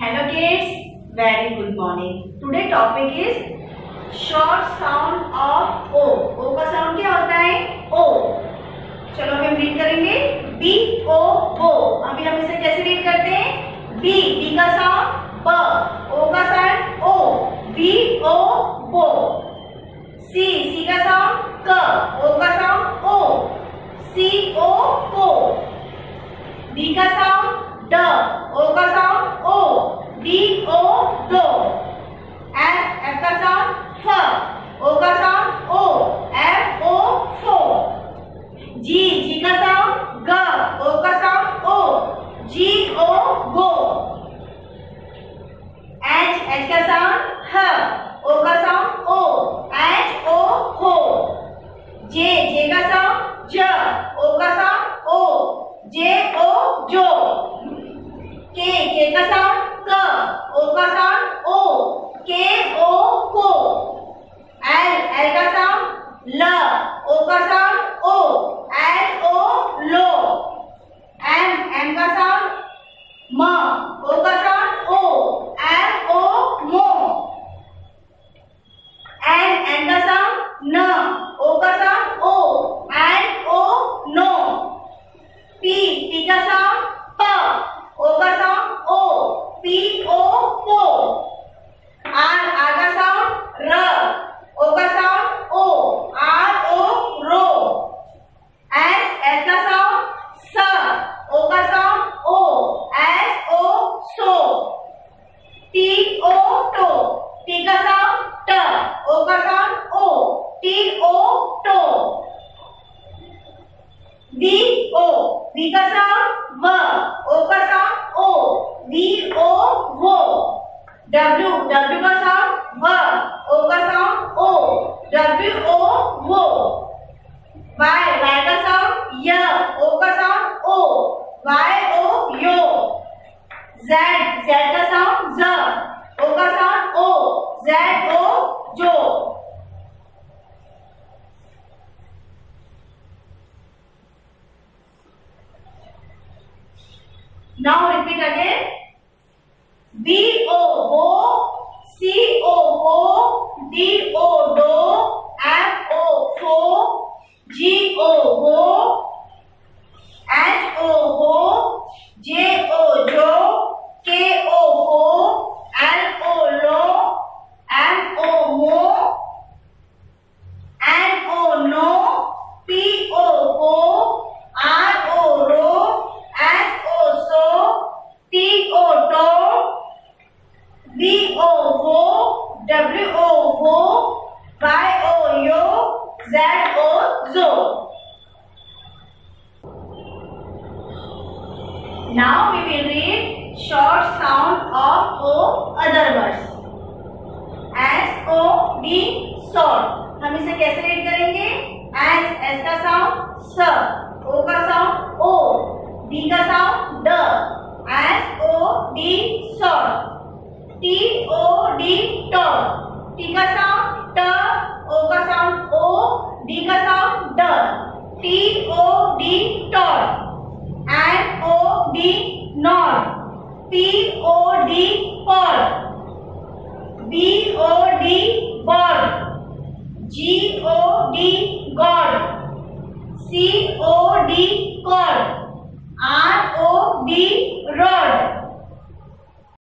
Hello kids very good morning today topic is short sound of O O का sound क्या होता है? ओ चलो हम रीड करेंगे. बी ओ ओ अभी हम इसे कैसे रीड करते हैं? बी बी का साउंड ब ओ का साउंड ओ बी ओ बो सी सी का साउंड क ओ का साउंड ओ सी ओ को डी का साउंड ड ओ का साउंड O ओ दो एफ़ एफ़ का साउंड फ ओ का साउंड ओ एफ़ ओ फो जी जी का साउंड ग ओ का साउंड ओ G O go H H का साउंड ह O का साउंड O H O हो J J का साउंड ज O का साउंड O J O जो के के का साउंड क ओ का साउंड ओ के ओ को एल एल का साउंड ल ओ का साउंड ओ एल ओ लो एम एम का साउंड म ओ का साउंड ओ एम ओ मो एन एन का साउंड न ओ का साउंड ओ N O no P P का साउंड प ओ का साउंड ओ पी ओ पो आर आर का साउंड र ओ का साउंड ओ आर ओ रो एस एस का साउंड स ओ का sound O S O so T O to T का साउंड ट ओ का साउंड ओ टी ओ टो वी ओ वी का साउंड व ओ का साउंड ओ वी ओ वो डब्ल्यू डब्ल्यू का साउंड व ओ का साउंड ओ डब्ल्यू ओ वो वाई वाई का साउंड य ओ का साउंड ओ वाई ओ यो जेड जेड का साउंड ज ओ का साउंड ओ जेड ओ जो Now repeat again. B O O C O O D O do, F yo, Z O. Now we will read short sound of O other words. S O D salt. हम इसे कैसे read करेंगे S S का sound स ओ का sound ओ D का sound ड S O D salt T O D tall T का साउंड ट, ओ का साउंड ओ डी का साउंड ड T O D tall N O D not P O D Paul B O D ball G, O, D, God. C, O, D call R, O, D, rod.